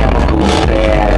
Chemical Bad